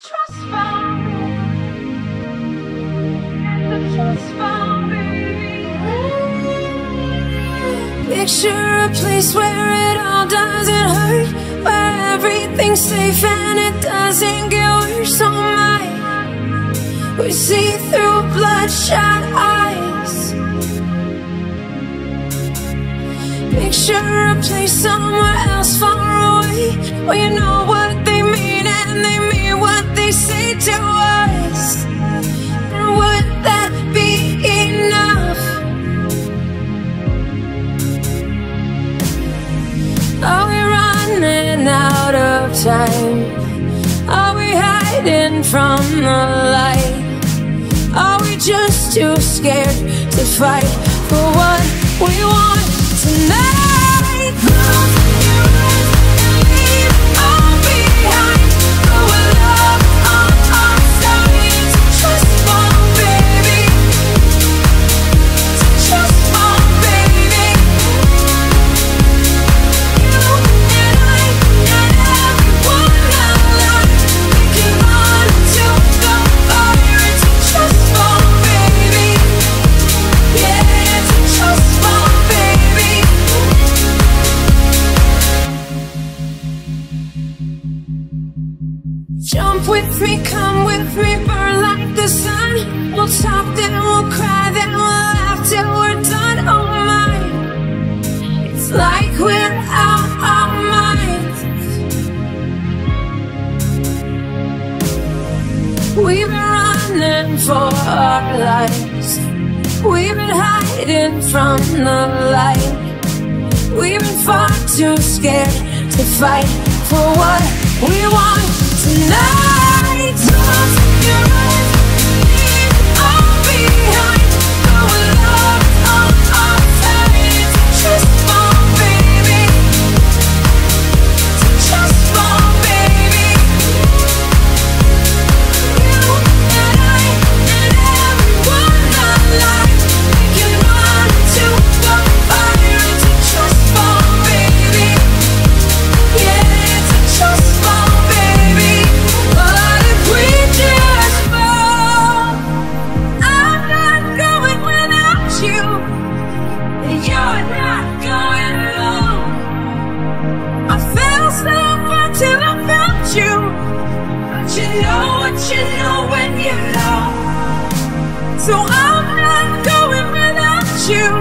Trust fall. Trust fall. Picture a place where it all doesn't hurt, where everything's safe and it doesn't get worse. Oh my, we see through bloodshot eyes. Picture a place somewhere else far away, where you know what they time? Are we hiding from the light? Are we just too scared to fight for what we want tonight? Jump with me, come with me, burn like the sun. We'll talk, then we'll cry, then we'll laugh till we're done. Oh my, it's like we're out our minds. We've been running for our lives. We've been hiding from the light. We've been far too scared to fight for what we want tonight. You. Know what you know when you know. So I'm not going without you.